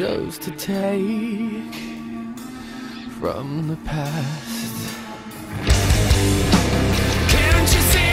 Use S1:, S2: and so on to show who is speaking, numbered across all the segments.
S1: chose to take from the past.
S2: Can't you see?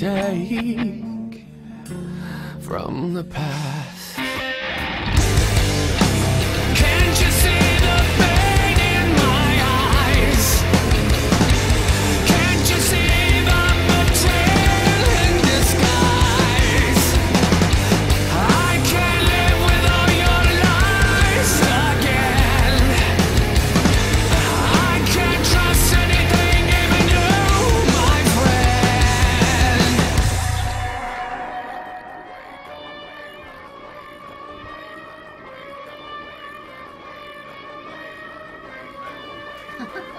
S1: take from the past. 哈哈。